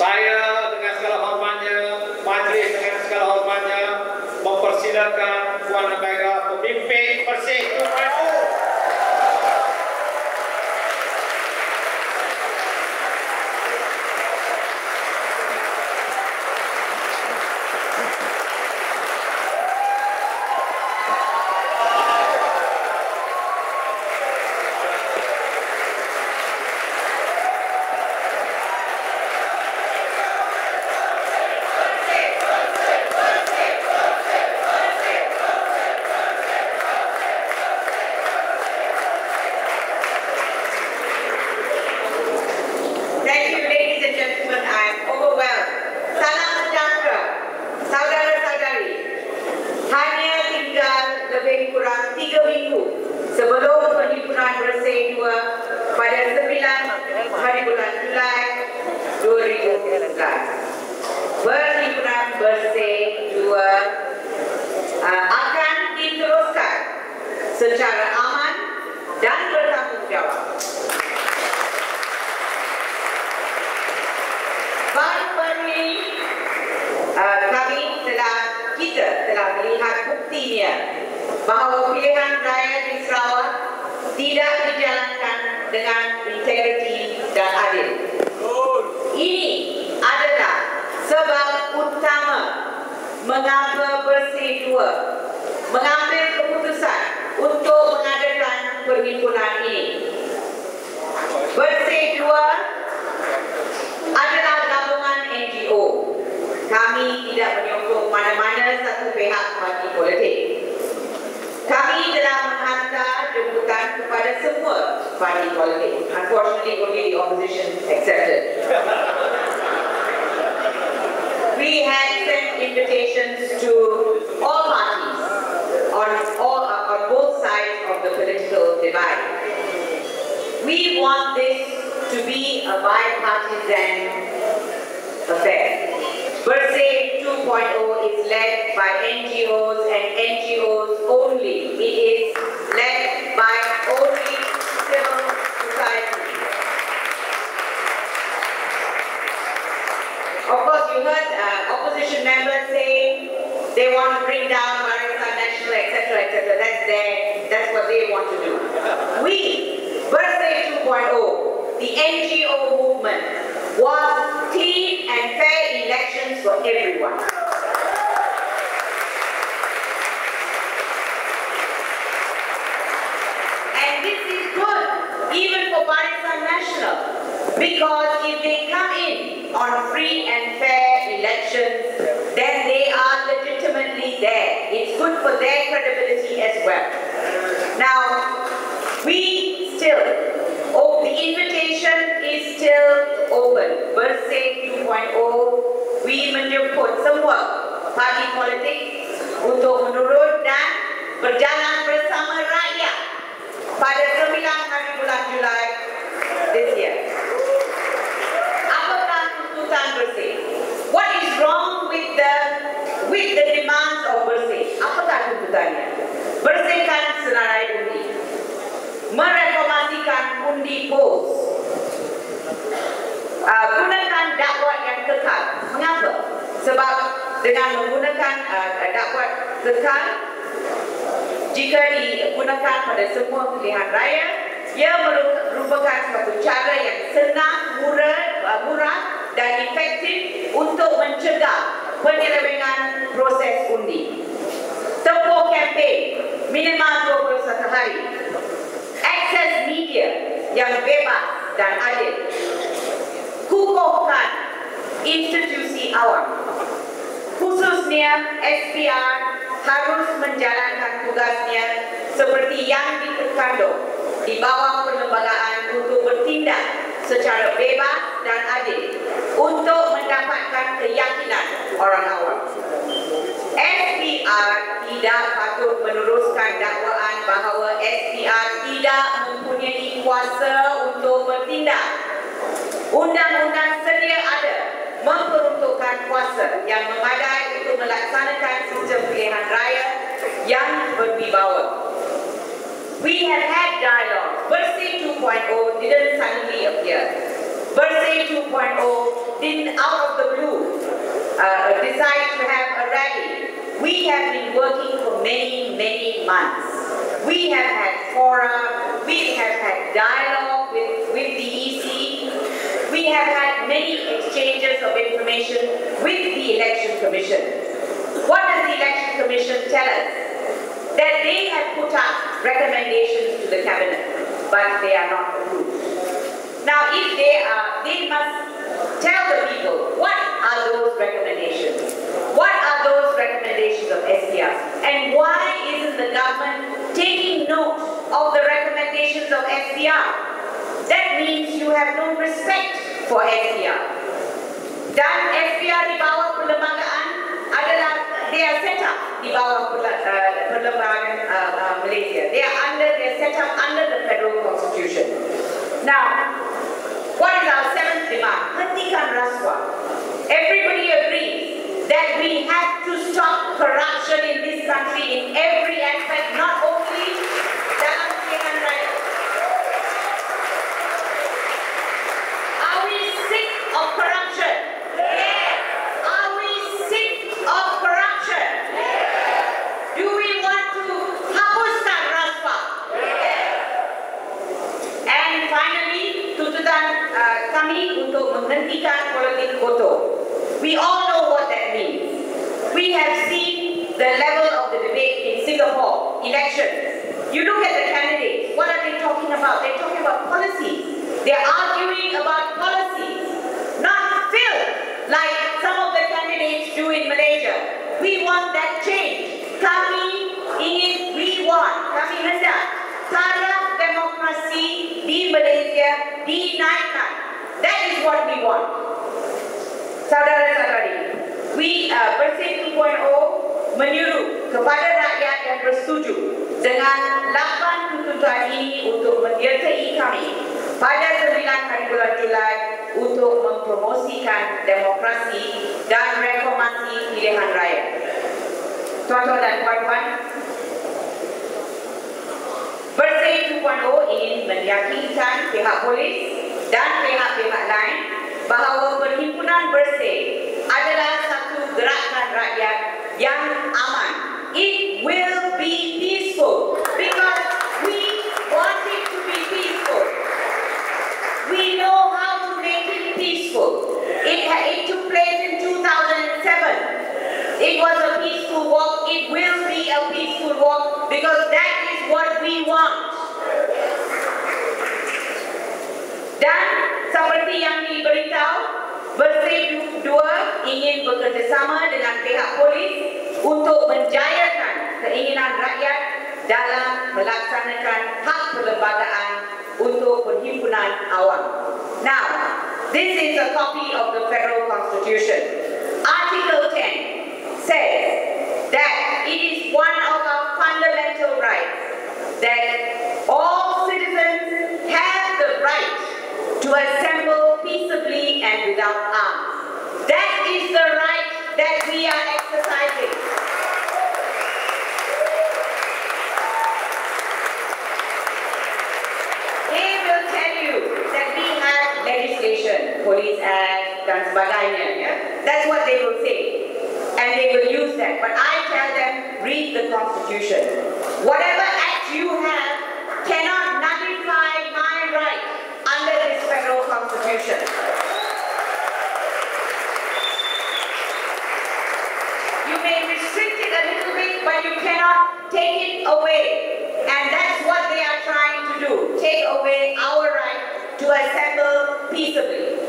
Saya dengan segala hormatnya, majlis dengan segala hormatnya, mempersilakan Puan Amira pemimpin Persih 2.0. sebelum perhimpunan bersih dua pada 9 hari bulan Julai 2019. Perhimpunan bersih dua uh, akan diteruskan secara aman dan bertanggungjawab. Baru-baru ini uh, kami telah kita telah melihat buktinya bahawa pilihan raya di Sarawak tidak dijalankan dengan integriti dan adil. Ini adalah sebab utama mengapa Bersih Dua mengambil keputusan untuk mengadakan perhimpunan ini. Bersih Dua adalah gabungan NGO. Kami tidak menyokong mana-mana satu pihak parti politik. Kami telah menghantar jemputan kepada semua parti politik. Unfortunately, only the opposition accepted. We had sent invitations to all parties on, all, on both sides of the political divide. We want this to be a bipartisan 2.0 is led by NGOs and NGOs only. It is led by only civil society. Of course, you heard uh, opposition members saying they want to bring down Barisan Nasional, etc., etc. That's their, that's what they want to do. We, Bersih 2.0, the NGO movement, want clean and fair elections for everyone. And this is good, even for Barisan Nasional, because if they come in on free and fair elections, then they are legitimately there. It's good for their credibility as well. Now, we still, oh, the invitation is still open. Bersih 2.0, we menjemput semua parti politik untuk menurut dan berjalan bersama rakyat pada 9 hari bulan Julai this year. Bersih? What is wrong with the with the demands of bersih? Apakah tuntutannya? Bersihkan senarai undi. Mereformasikan undi pos. Uh, gunakan dakwah yang kekal. Mengapa? Sebab dengan menggunakan uh, dakwah kekal, jika digunakan pada semua pilihan raya, ia merupakan suatu cara yang senang, murah, uh, efektif untuk mencegah penyelewengan proses undi. Tempoh kempen minimal 21 hari. Akses media yang bebas dan adil. Kukuhkan institusi awam. Khususnya SPR harus menjalankan tugasnya seperti yang dikandung di bawah perlembagaan untuk bertindak secara bebas dan adil untuk mendapatkan keyakinan orang awam. SPR tidak patut meneruskan dakwaan bahawa SPR tidak mempunyai kuasa untuk bertindak. Undang-undang sedia ada memperuntukkan kuasa yang memadai untuk melaksanakan sistem pilihan raya yang berwibawa. We have had dialogue. Bersih 2.0 didn't suddenly appear. Bersih 2.0 didn't out of the blue uh, decide to have a rally. We have been working for many, many months. We have had fora, we have had dialogue with, with the EC, we have had many exchanges of information with the Election Commission. What does the Election Commission tell us? That they have put up recommendations to the Cabinet, but they are not approved. Now, if they are, they must tell the people what are those recommendations? Those recommendations of SPR? And why isn't the government taking note of the recommendations of SPR? That means you have no respect for SPR. Dan SPR di bawah perlembagaan adalah they are set up di bawah uh, perlembagaan uh, uh, Malaysia. They are under, they are set up under the federal constitution. Now, what is our seventh demand? Hentikan rasuah. Everybody agrees that we have corruption in this country in every aspect, Saudara-saudari, we uh, Bersih 2.0 menyuruh kepada rakyat yang bersetuju dengan 8 tuntutan ini untuk menyertai kami pada 9 hari bulan Julai untuk mempromosikan demokrasi dan reformasi pilihan raya. Tuan-tuan dan puan-puan, Bersih 2.0 ingin meyakinkan pihak polis dan pihak-pihak lain बहाव पर ही बरसे untuk menjayakan keinginan rakyat dalam melaksanakan hak perlembagaan untuk perhimpunan awam. Now, this is a copy of the Federal Constitution. Article 10 says that it is one of our fundamental rights that all citizens have the right to assemble peaceably and without arms. That is the right that we are exercising. They will tell you that we have legislation, Police Yeah? That's what they will say. And they will use that. But I tell them, read the Constitution. Whatever act you have cannot nullify my right under this federal constitution. You may restrict it a little bit, but you cannot take it away. And that's what they are trying to do. Take away our right to assemble peaceably.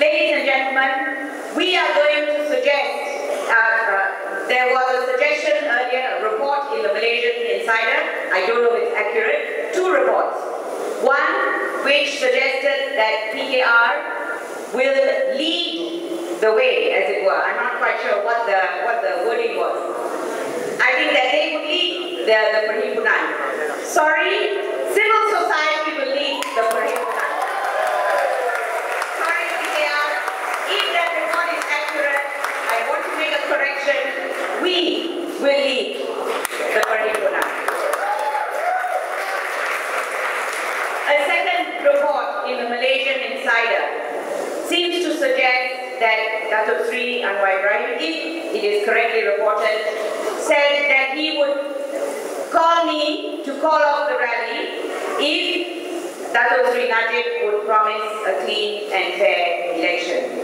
Ladies and gentlemen, we are going to suggest, uh, uh, there was a suggestion uh, earlier, a report in the Malaysian Insider, I don't know if it's accurate, two reports. One which suggested that PKR will lead the way, as it were. I'm not quite sure what the what the wording was. I think that they would lead the, the Perhimpunan. Sorry, civil society will lead the Perhimpunan. Sorry, PKR, if that report is accurate, I want to make a correction. We will lead the Perhimpunan. A second report in the Malaysian Insider seems to suggest that Dato Sri Anwar Ibrahim, if it is correctly reported, said that he would call me to call off the rally if Dato Sri Najib would promise a clean and fair election.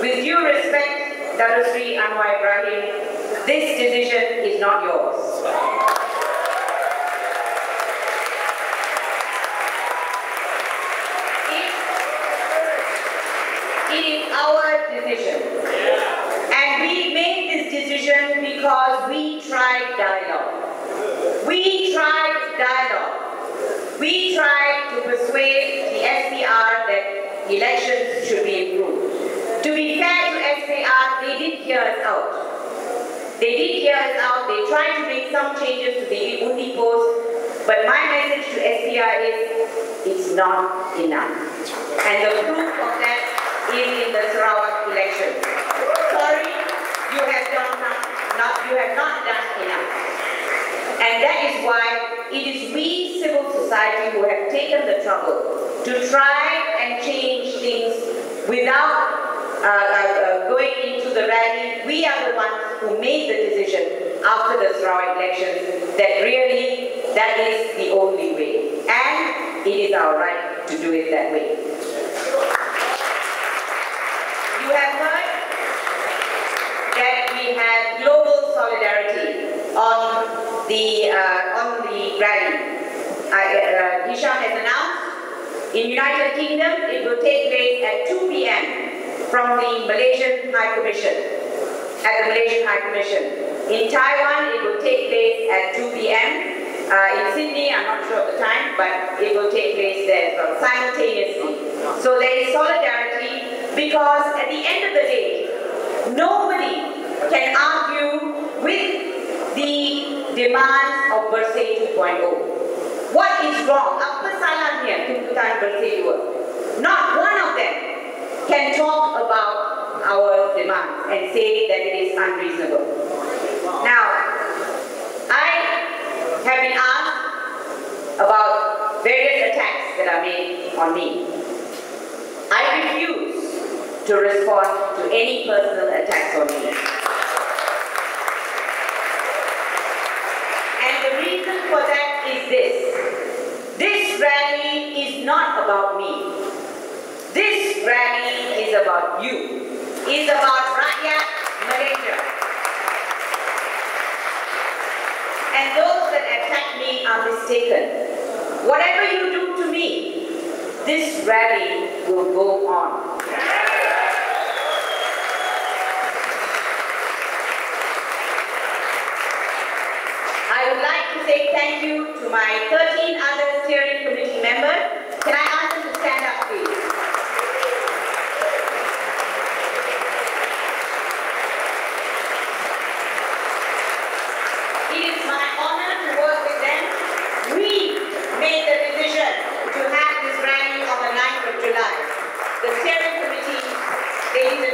With due respect, Dato Sri Anwar Ibrahim, this decision is not yours. It is our decision. And we made this decision because we tried dialogue. We tried dialogue. We tried to persuade the SPR that elections should be improved. To be fair to SPR, they did hear us out. They did hear us out. They tried to make some changes to the Undi post. But my message to SPR is, it's not enough. And the proof of that is in the Sarawak election. Sorry, you have done not, not, you have not done enough. And that is why it is we civil society who have taken the trouble to try and change things without uh, uh, uh, going into the rally. We are the ones who made the decision after the Sarawak election that really that is the only way. And it is our right to do it that way. You have heard that we have global solidarity on the uh, on the rally. Uh, Hisham has announced in United Kingdom it will take place at 2 p.m. from the Malaysian High Commission at the Malaysian High Commission. In Taiwan it will take place at 2 p.m. Uh, in Sydney, I'm not sure of the time, but it will take place there simultaneously. So there is solidarity because at the end of the day, nobody can argue with the demands of Bersih 2.0. What is wrong? Apa salahnya tuntutan Bersih 2? Not one of them can talk about our demands and say that it is unreasonable. Now, I have been asked about various attacks that are made on me. I refuse to respond to any personal attacks on me. And the reason for that is this. This rally is not about me. This rally is about you. Is about Rakyat Malaysia. And those that attack me are mistaken. Whatever you do to me, this rally will go on. I would like to say thank you to my 13 other steering committee members. Can I ask them to stand up, please? It is my honor to work with them. We made the decision to have this rally on the 9th of July. The steering committee, ladies and